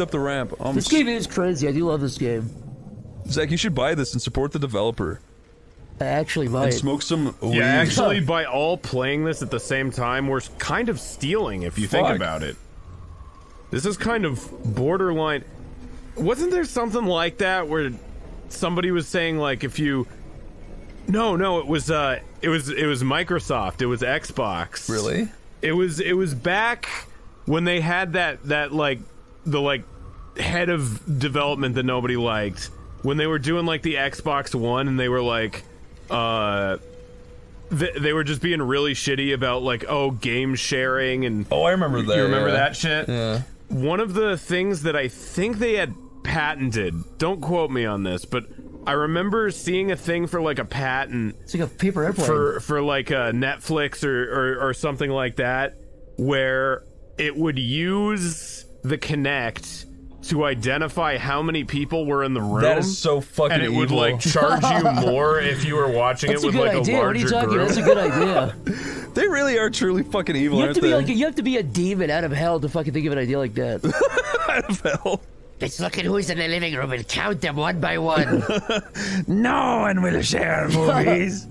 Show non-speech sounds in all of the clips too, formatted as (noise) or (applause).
up the ramp. Um, This game is crazy. I do love this game. Zach, you should buy this and support the developer I actually and might. smoke some. weed. Yeah, actually, by all playing this at the same time, we're kind of stealing if you think about it. This is kind of borderline. Wasn't there something like that where somebody was saying like if you No, no, it was uh it was it was Microsoft, it was Xbox. Really? It was it was back when they had that that like the like head of development that nobody liked when they were doing like the Xbox One and they were like uh they, they were just being really shitty about like oh game sharing and Oh, I remember that. you remember yeah. that shit Yeah. one of the things that I think they had patented don't quote me on this but I remember seeing a thing for like a patent It's like a paper airplane. for for like a Netflix or, or or something like that, where it would use the Kinect to identify how many people were in the room. That is so fucking and it would like charge you (laughs) more if you were watching That's it a with good like idea. a What are you larger talking? group. That's a good idea. (laughs) They really are truly fucking evil, You have aren't to be they? like you have to be a demon out of hell to fucking think of an idea like that. (laughs) NFL. Let's look at who's in the living room and count them one by one. No one will share movies.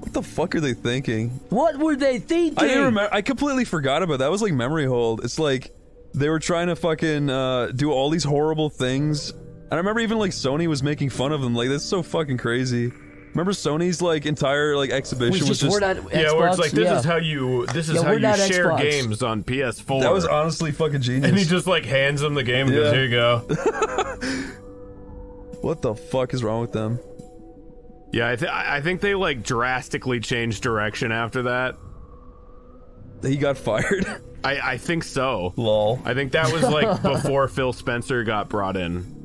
what the fuck are they thinking? what were they thinking? I didn't remember. I completely forgot about that. That was like memory hold. It's like they were trying to fucking uh, do all these horrible things. And I remember even like Sony was making fun of them. Like that's so fucking crazy. Remember Sony's like entire like exhibition We was just, just we're not yeah, where it's like this yeah. is how you this is Yeah, how you share Xbox. games on PS4. that was honestly fucking genius. and he just like hands them the game and goes, "Here you go." (laughs) what the fuck is wrong with them? yeah, I, th- I think they like drastically changed direction after that. He got fired. I, I think so. Lol. I think that was like before Phil Spencer got brought in.